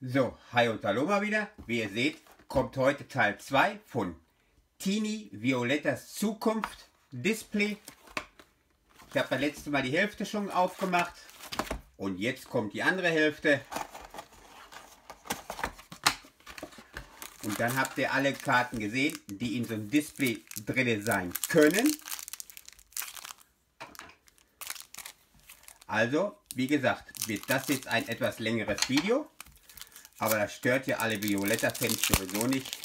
So, hi und hallo mal wieder. Wie ihr seht, kommt heute Teil 2 von Tini Violettas Zukunft Display. Ich habe beim letzten Mal die Hälfte schon aufgemacht und jetzt kommt die andere Hälfte. Und dann habt ihr alle Karten gesehen, die in so einem Display drin sein können. Also, wie gesagt, wird das jetzt ein etwas längeres Video. Aber das stört ja alle Violetta-Fans sowieso nicht.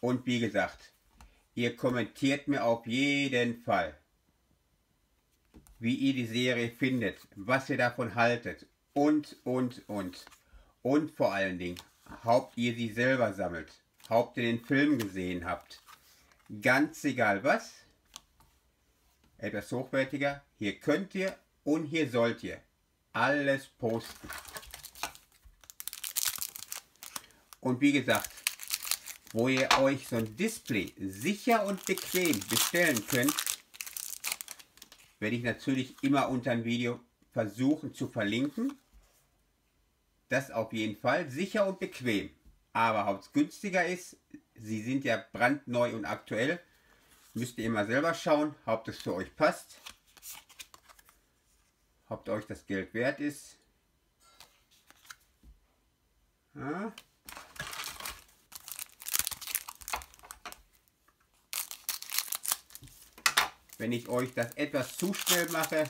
Und wie gesagt, ihr kommentiert mir auf jeden Fall, wie ihr die Serie findet, was ihr davon haltet und, und, und. Und vor allen Dingen, ob ihr sie selber sammelt, ob ihr den Film gesehen habt. Ganz egal was, etwas hochwertiger. Hier könnt ihr und hier sollt ihr alles posten. Und wie gesagt, wo ihr euch so ein Display sicher und bequem bestellen könnt, werde ich natürlich immer unter ein Video versuchen zu verlinken. Das auf jeden Fall, sicher und bequem. Aber es günstiger ist, sie sind ja brandneu und aktuell, müsst ihr immer selber schauen, ob das für euch passt. Ob euch das Geld wert ist. Ja. Wenn ich euch das etwas zu schnell mache,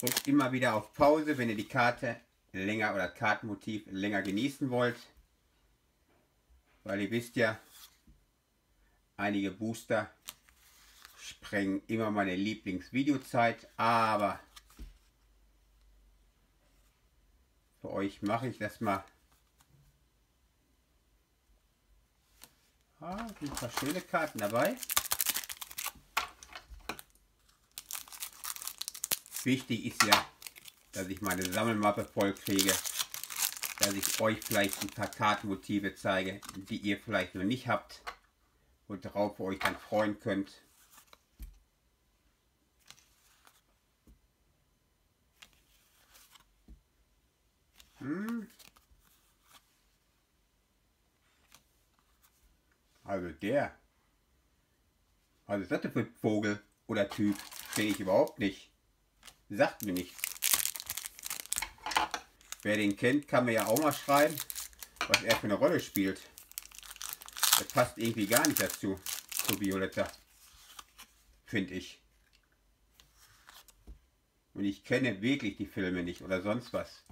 drückt immer wieder auf Pause, wenn ihr die Karte länger oder Kartenmotiv länger genießen wollt. Weil ihr wisst ja, einige Booster sprengen immer meine Lieblingsvideozeit, aber für euch mache ich das mal. Ah, sind ein paar schöne Karten dabei. Wichtig ist ja, dass ich meine Sammelmappe voll kriege, dass ich euch vielleicht ein paar Kartenmotive zeige, die ihr vielleicht noch nicht habt und darauf euch dann freuen könnt. Hm. Also der. Was ist das denn für ein Vogel oder Typ? Sehe ich überhaupt nicht. Sagt mir nichts. Wer den kennt, kann mir ja auch mal schreiben, was er für eine Rolle spielt. Das passt irgendwie gar nicht dazu, zu Violetta. Finde ich. Und ich kenne wirklich die Filme nicht oder sonst was.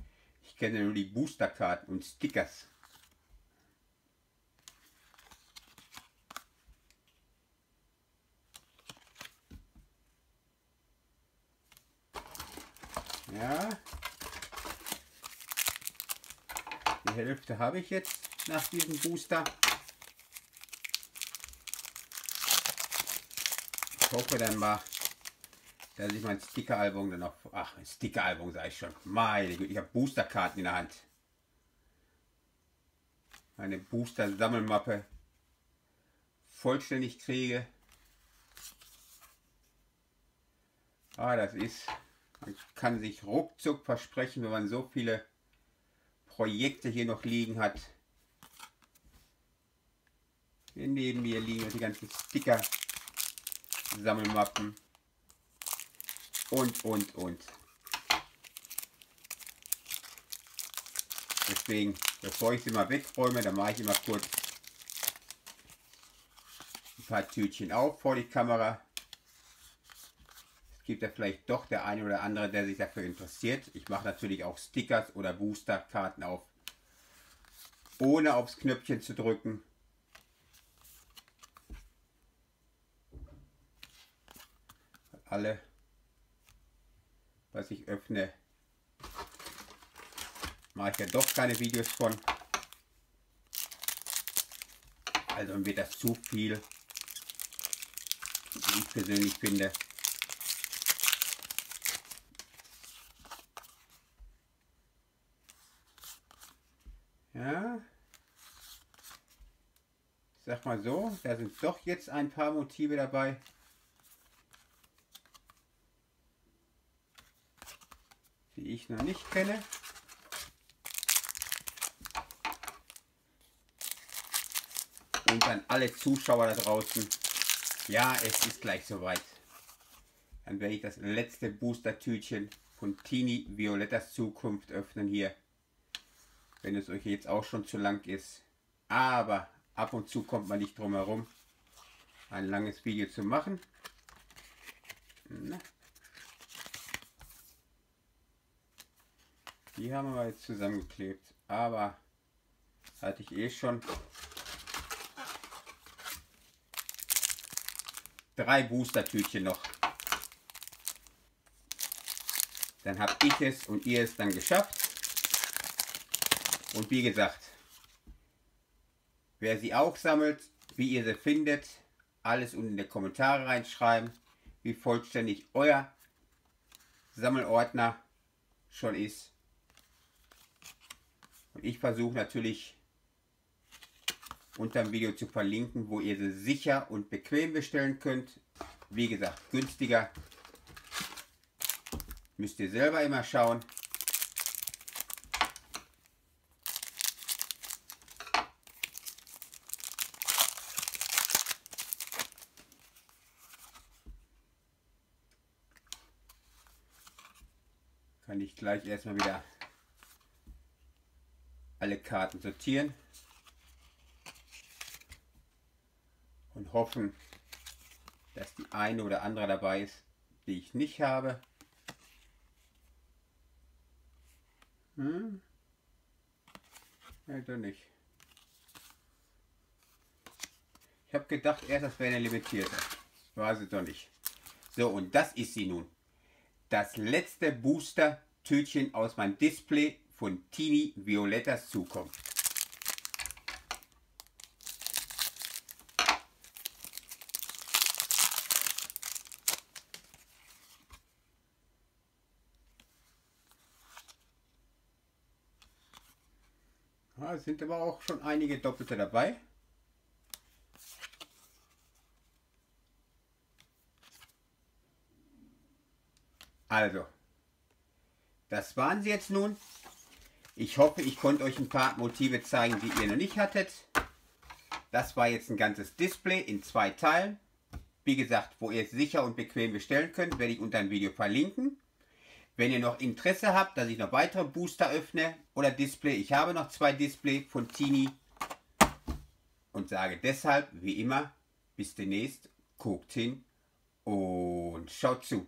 Ich kenne nur die Boosterkarten und Stickers. Ja. Die Hälfte habe ich jetzt nach diesem Booster. Ich hoffe dann mal, dass ich mein Sticker-Album dann noch... Ach, ein Sticker-Album sage ich schon. Meine Güte, ich habe Boosterkarten in der Hand. Meine Booster-Sammelmappe vollständig kriege. Ah, das ist kann sich ruckzuck versprechen, wenn man so viele Projekte hier noch liegen hat. Hier neben mir liegen die ganzen Sticker, Sammelmappen und, und, und. Deswegen, bevor ich sie mal wegräume, dann mache ich immer kurz ein paar Tütchen auf vor die Kamera gibt ja vielleicht doch der eine oder andere, der sich dafür interessiert. Ich mache natürlich auch Stickers oder Boosterkarten auf, ohne aufs Knöpfchen zu drücken. Alle, was ich öffne, mache ich ja doch keine Videos von. Also wird das zu viel, wie ich persönlich finde. Ja. Sag mal so, da sind doch jetzt ein paar Motive die die ich noch nicht kenne. Und an alle Zuschauer da draußen, ja, es ist gleich soweit. Dann werde ich das letzte Booster-Tütchen von Tini Violettas Zukunft öffnen hier. Wenn es euch jetzt auch schon zu lang ist. Aber ab und zu kommt man nicht drum herum, ein langes Video zu machen. Die haben wir jetzt zusammengeklebt. Aber hatte ich eh schon drei Booster-Tütchen noch. Dann habe ich es und ihr es dann geschafft. Und wie gesagt, wer sie auch sammelt, wie ihr sie findet, alles unten in die Kommentare reinschreiben, wie vollständig euer Sammelordner schon ist. Und ich versuche natürlich unter dem Video zu verlinken, wo ihr sie sicher und bequem bestellen könnt. Wie gesagt, günstiger. Müsst ihr selber immer schauen. Kann ich gleich erstmal wieder alle Karten sortieren. und hoffen, dass die eine oder andere dabei ist, die ich nicht habe. Hm? Doch nicht. Ich habe gedacht, erst das wäre eine limitierte. War sie doch nicht. So, und das ist sie nun. Das letzte Booster-Tütchen aus meinem Display von Tini Violettas Zukunft. Ja, es sind aber auch schon einige Doppelte dabei. Also, das waren sie jetzt nun. Ich hoffe, ich konnte euch ein paar Motive zeigen, die ihr noch nicht hattet. Das war jetzt ein ganzes Display in zwei Teilen. Wie gesagt, wo ihr es sicher und bequem bestellen könnt, werde ich unter dem Video verlinken. Wenn ihr noch Interesse habt, dass ich noch weitere Booster öffne oder Display, ich habe noch zwei Display von Tini und sage deshalb, wie immer, bis demnächst, guckt hin und schaut zu.